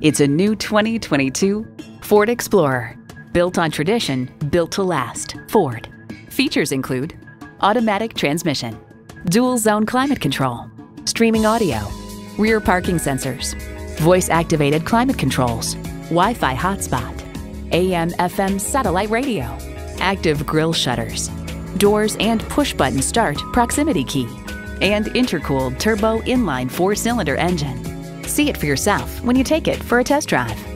It's a new 2022 Ford Explorer. Built on tradition, built to last. Ford. Features include automatic transmission, dual zone climate control, streaming audio, rear parking sensors, voice activated climate controls, Wi Fi hotspot, AM FM satellite radio, active grille shutters, doors and push button start proximity key, and intercooled turbo inline four cylinder engine. See it for yourself when you take it for a test drive.